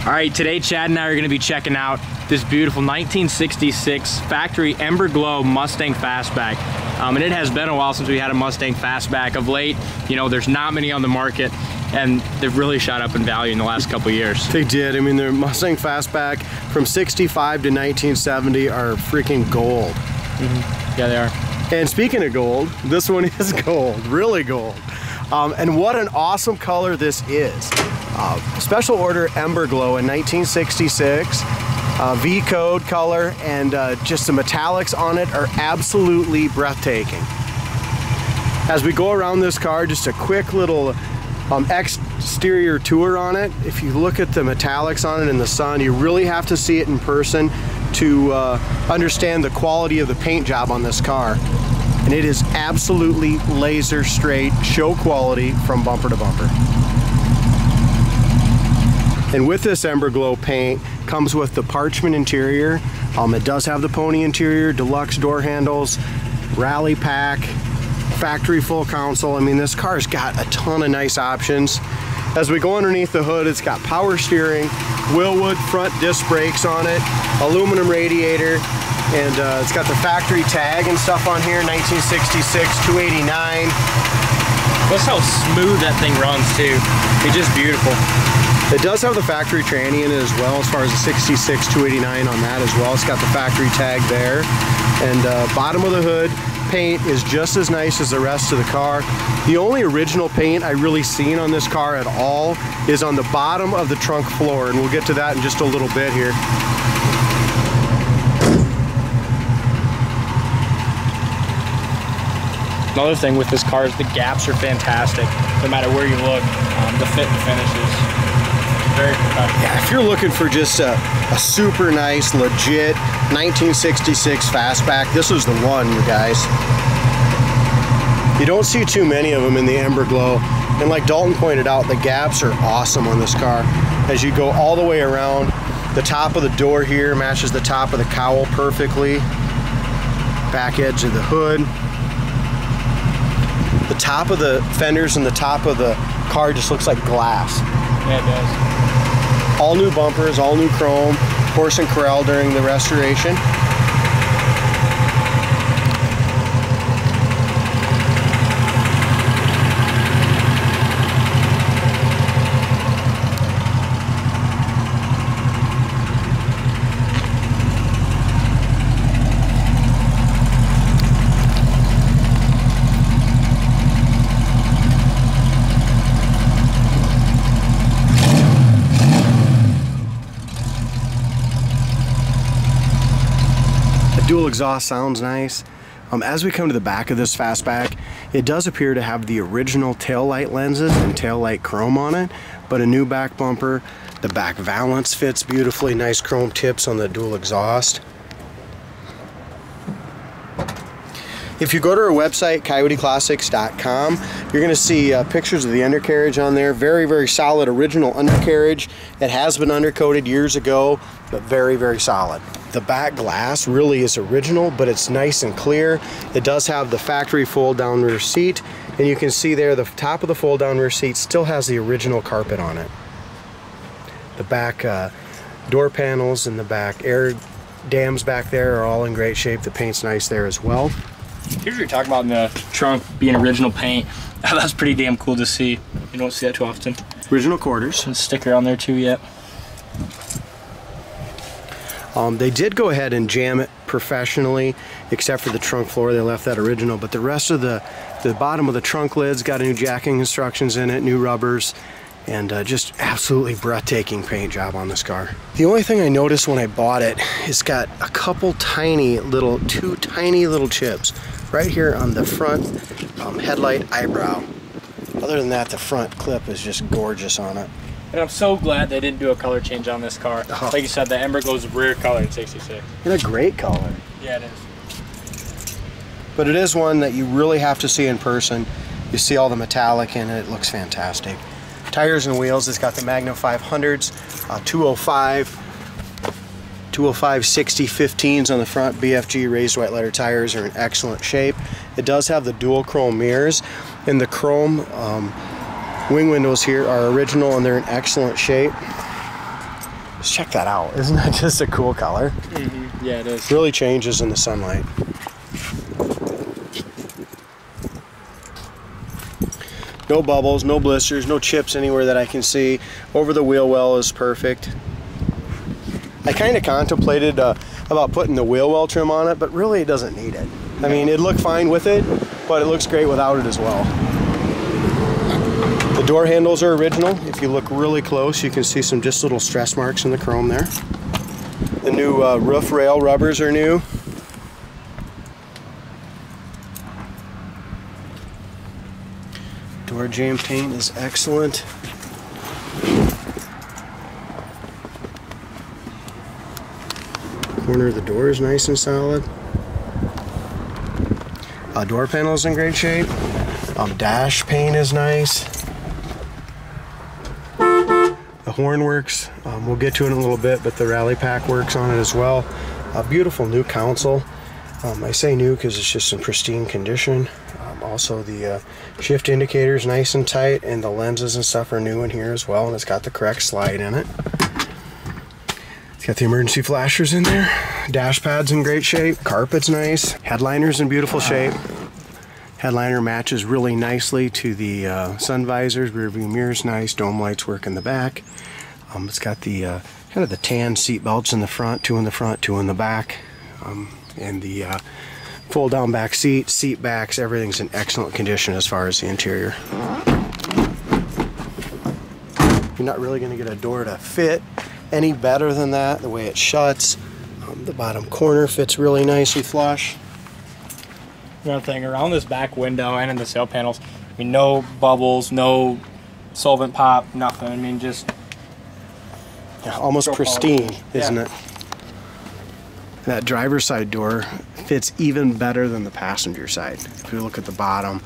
All right, today Chad and I are gonna be checking out this beautiful 1966 factory Emberglo Mustang Fastback. Um, and it has been a while since we had a Mustang Fastback. Of late, you know, there's not many on the market and they've really shot up in value in the last couple years. They did. I mean, the Mustang Fastback from 65 to 1970 are freaking gold. Mm -hmm. Yeah, they are. And speaking of gold, this one is gold, really gold. Um, and what an awesome color this is. Uh, special order Emberglo in 1966. Uh, V code color and uh, just the metallics on it are absolutely breathtaking. As we go around this car, just a quick little um, exterior tour on it. If you look at the metallics on it in the sun, you really have to see it in person to uh, understand the quality of the paint job on this car. And it is absolutely laser straight show quality from bumper to bumper. And with this Emberglo paint comes with the parchment interior. Um, it does have the pony interior, deluxe door handles, rally pack, factory full console. I mean, this car's got a ton of nice options. As we go underneath the hood, it's got power steering, Wilwood front disc brakes on it, aluminum radiator, and uh, it's got the factory tag and stuff on here, 1966, 289. That's how smooth that thing runs too. It's just beautiful. It does have the factory tranny in it as well, as far as the 66 289 on that as well. It's got the factory tag there. And uh, bottom of the hood paint is just as nice as the rest of the car. The only original paint I really seen on this car at all is on the bottom of the trunk floor, and we'll get to that in just a little bit here. Another thing with this car is the gaps are fantastic. No matter where you look, um, the fit and finishes very Yeah, if you're looking for just a, a super nice, legit 1966 fastback, this is the one, you guys. You don't see too many of them in the Emberglo. And like Dalton pointed out, the gaps are awesome on this car. As you go all the way around, the top of the door here matches the top of the cowl perfectly. Back edge of the hood. The top of the fenders and the top of the car just looks like glass. Yeah, it does. All new bumpers, all new chrome, horse and corral during the restoration. dual exhaust sounds nice. Um, as we come to the back of this fastback, it does appear to have the original tail light lenses and tail light chrome on it, but a new back bumper. The back valance fits beautifully, nice chrome tips on the dual exhaust. If you go to our website, coyoteclassics.com, you're going to see uh, pictures of the undercarriage on there. Very, very solid original undercarriage. It has been undercoated years ago, but very, very solid. The back glass really is original, but it's nice and clear. It does have the factory fold down rear seat, and you can see there the top of the fold down rear seat still has the original carpet on it. The back uh, door panels and the back air dams back there are all in great shape. The paint's nice there as well. Here's what you're talking about in the trunk being original paint. That's pretty damn cool to see. You don't see that too often. Original quarters. And sticker on there too yet. Um, they did go ahead and jam it professionally, except for the trunk floor. They left that original, but the rest of the the bottom of the trunk lids got a new jacking instructions in it, new rubbers, and uh, just absolutely breathtaking paint job on this car. The only thing I noticed when I bought it, it's got a couple tiny little, two tiny little chips right here on the front um, headlight eyebrow. Other than that, the front clip is just gorgeous on it. And I'm so glad they didn't do a color change on this car. Oh. Like you said, the Emberglo's rear color in 66. And a great color. Yeah, it is. But it is one that you really have to see in person. You see all the metallic in it, it looks fantastic. Tires and wheels, it's got the Magnum 500s, uh, 205, 205 60 15s on the front. BFG raised white letter tires are in excellent shape. It does have the dual chrome mirrors and the chrome um, wing windows here are original and they're in excellent shape. Let's check that out. Isn't that just a cool color? Yeah, it is. Really changes in the sunlight. No bubbles, no blisters, no chips anywhere that I can see. Over the wheel well is perfect. I kind of contemplated uh, about putting the wheel well trim on it, but really it doesn't need it. I mean, it looked fine with it, but it looks great without it as well. The door handles are original. If you look really close, you can see some just little stress marks in the chrome there. The new uh, roof rail rubbers are new. Door jamb paint is excellent. Corner of the door is nice and solid. Uh, door panel is in great shape. Um, dash pane is nice. The horn works. Um, we'll get to it in a little bit, but the rally pack works on it as well. A beautiful new console. Um, I say new because it's just in pristine condition. Um, also, the uh, shift indicator is nice and tight, and the lenses and stuff are new in here as well, and it's got the correct slide in it. It's got the emergency flashers in there. Dash pad's in great shape. Carpet's nice. Headliner's in beautiful shape. Headliner matches really nicely to the uh, sun visors. Rear view mirror's nice. Dome lights work in the back. Um, it's got the uh, kind of the tan seat belts in the front, two in the front, two in the back, um, and the uh, fold down back seat, seat backs. Everything's in excellent condition as far as the interior. You're not really going to get a door to fit any better than that. The way it shuts, um, the bottom corner fits really nicely flush. Another thing around this back window and in the sail panels, I mean, no bubbles, no solvent pop, nothing. I mean, just Yeah, almost pristine, isn't it? That driver's side door fits even better than the passenger side. If you look at the bottom,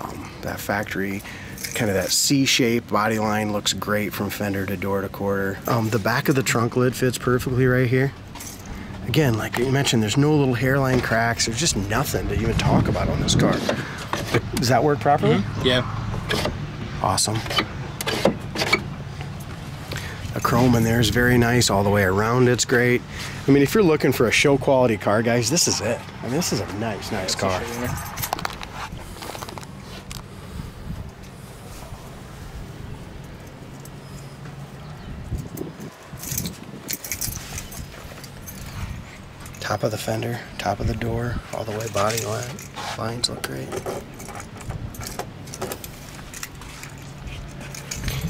um, that factory, kind of that C-shaped body line looks great from fender to door to quarter. Um, the back of the trunk lid fits perfectly right here. Again, like you mentioned, there's no little hairline cracks. There's just nothing to even talk about on this car. Does that work properly? yeah. Awesome. The chrome in there is very nice all the way around. It's great. I mean, if you're looking for a show quality car, guys, this is it. I mean, this is a nice, nice car. Top of the fender, top of the door, all the way body line. Lines look great.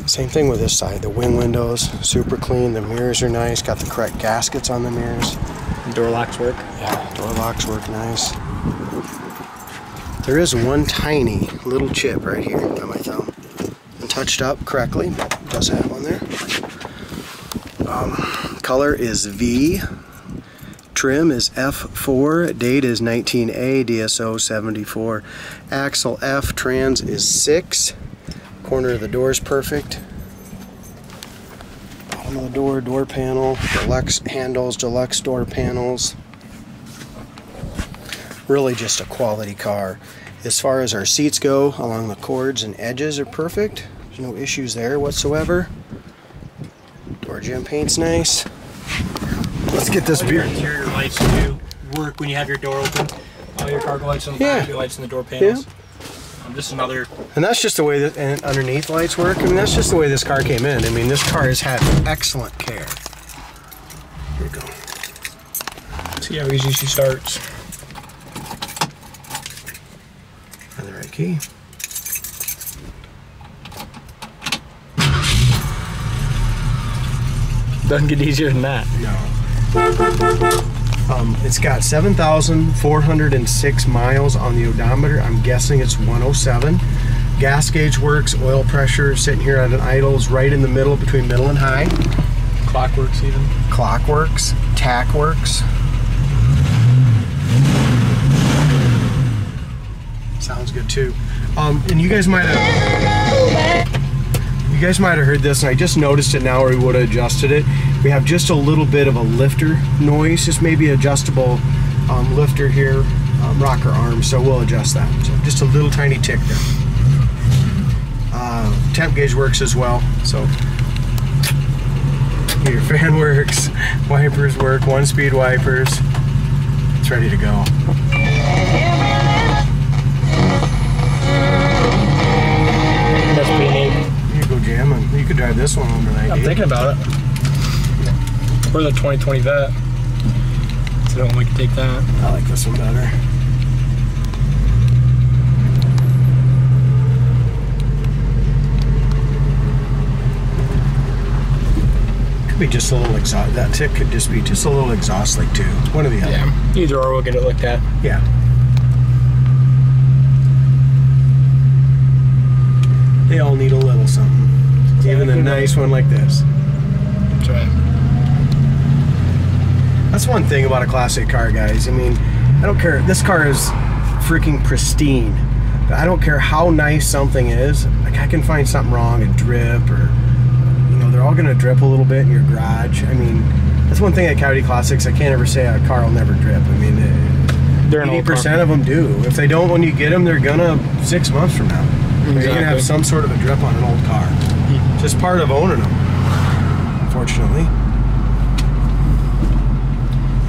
Same thing with this side. The wing windows, super clean. The mirrors are nice. Got the correct gaskets on the mirrors. Door locks work. Yeah, door locks work nice. There is one tiny little chip right here by my thumb. And touched up correctly, does have one there. Um, color is V. Trim is F4. Date is 19A. DSO 74. Axle F. Trans is 6. Corner of the door is perfect. Bottom of the door, door panel, deluxe handles, deluxe door panels. Really just a quality car. As far as our seats go, along the cords and edges are perfect. There's no issues there whatsoever. Door jamb paint's nice. Let's get this beer. interior lights do work when you have your door open. All your cargo lights back, Yeah. your lights in the door panels. Um, just another And that's just the way that and underneath lights work. I mean, that's just the way this car came in. I mean, this car has had excellent care. Here we go. see how easy she starts. And the right key. Doesn't get easier than that. Um, it's got 7,406 miles on the odometer. I'm guessing it's 107. Gas gauge works, oil pressure sitting here at an idle is right in the middle between middle and high. Clock works even. Clock works, tach works. Sounds good too. Um, and you guys might have you guys might have heard this, and I just noticed it now, or we would have adjusted it. We have just a little bit of a lifter noise, just maybe adjustable um, lifter here, um, rocker arm. So we'll adjust that. So just a little tiny tick there. Uh, temp gauge works as well. So Your fan works, wipers work, one speed wipers. It's ready to go. Could drive this one overnight. I'm dude. thinking about it. Or the 2020 Vette. So I don't we can take that. I like this one better. Could be just a little exhaust. That tip could just be just a little exhaust leak too. One or the other. Yeah. Either or we'll get it looked at. Yeah. They all need a little something. A nice one like this. That's right. That's one thing about a classic car, guys. I mean, I don't care. This car is freaking pristine. But I don't care how nice something is. Like I can find something wrong, a drip, or you know, they're all gonna drip a little bit in your garage. I mean, that's one thing at Coyote Classics. I can't ever say a car will never drip. I mean, They're an eighty percent of them do. If they don't when you get them, they're gonna six months from now. You're gonna have some sort of a drip on an old car. Mm-hmm. Just part of owning them, unfortunately.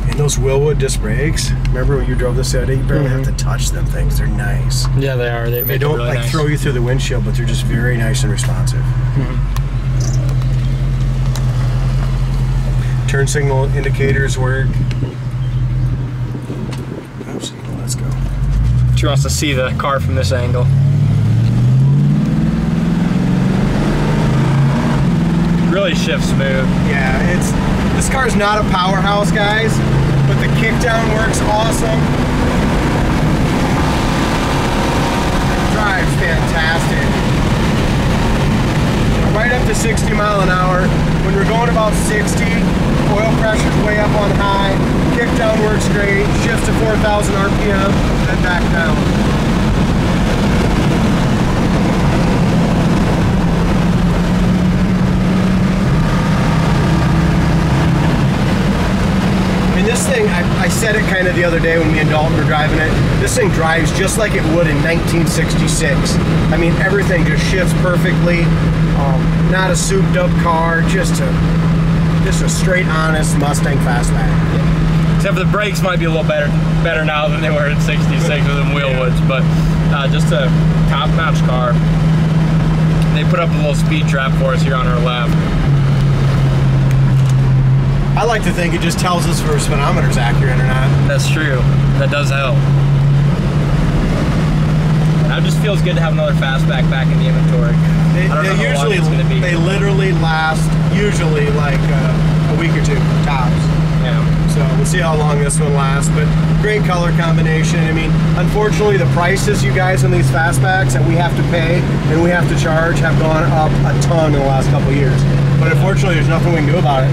And those Wilwood disc brakes. Remember when you drove this day? You barely have to mm-hmm. touch them things. They're nice. Yeah, they are. They, They don't really like nice. throw you through the windshield, but they're just very nice and responsive. Mm-hmm. Turn signal indicators work. Oops, let's go. She wants to see the car from this angle. Really shifts smooth. Yeah, it's this car's not a powerhouse, guys, but the kickdown works awesome. Drives fantastic. Right up to 60 mile an hour. When we're going about 60, oil pressure's way up on high. Kickdown works great. Shifts to 4,000 RPM, then back down. And this thing, I, I said it kind of the other day when me and Dalton were driving it. This thing drives just like it would in 1966. I mean, everything just shifts perfectly. Um, not a souped-up car, just a just a straight, honest Mustang fastback. Except for the brakes might be a little better better now than they were in 66 with them Wilwoods, but uh, just a top-notch car. They put up a little speed trap for us here on our left. I like to think it just tells us if our speedometer's accurate or not. That's true. That does help. It just feels good to have another fastback back in the inventory. They, they usually it's gonna be. they literally last usually like uh, a week or two tops. Yeah. So we'll see how long this one lasts. But great color combination. I mean, unfortunately, the prices you guys on these fastbacks that we have to pay and we have to charge have gone up a ton in the last couple years. But unfortunately, there's nothing we can do about it.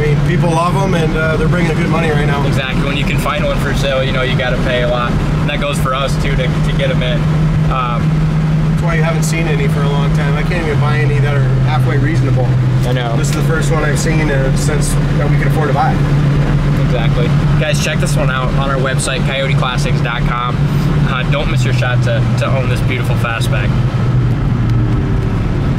I mean, people love them and uh, they're bringing good money right now. Exactly. When you can find one for sale, you know you got to pay a lot, and that goes for us too to, to get them in. Um, That's why you haven't seen any for a long time. I can't even buy any that are halfway reasonable. I know. This is the first one I've seen uh, since that we can afford to buy. Exactly. Guys, check this one out on our website, coyoteclassics.com. Uh, don't miss your shot to, to own this beautiful fastback.